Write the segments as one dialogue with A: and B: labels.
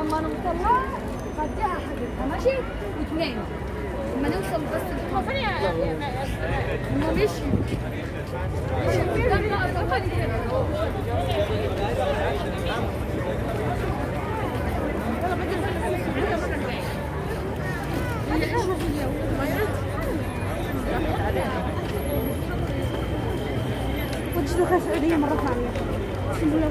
A: اما أنا مطلعه خديها حبيبها ماشي وتنامي لما نوصل بس ما مشي مشي قدامنا أطفال كده كنت دخل السعودية مرة ثانية الحمد لله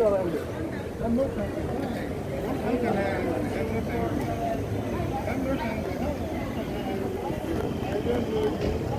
B: Thank you.